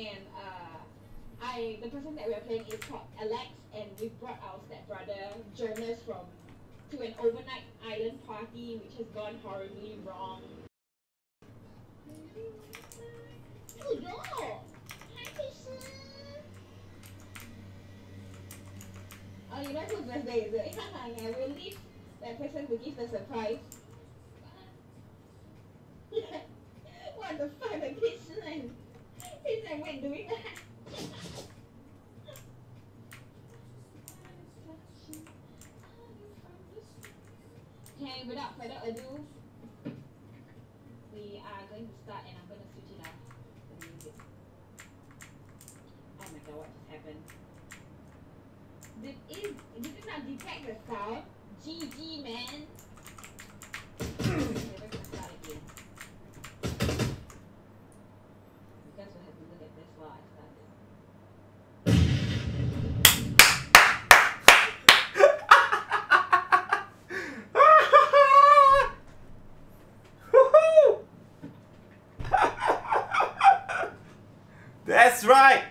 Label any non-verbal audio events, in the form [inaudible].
and uh, I the person that we are playing is called Alex, and we brought our stepbrother Jonas from to an overnight island party, which has gone horribly wrong. Oh no! Hi, Fisher. Oh, you know whose birthday is it? [laughs] yeah, we'll leave that person to give the surprise. [laughs] what the fuck, the kids kids doing that. Okay, without further ado, we are going to start and I'm going to switch it off the music. Oh my god, what just happened? Did it, did it not detect the sound? GG, That's right!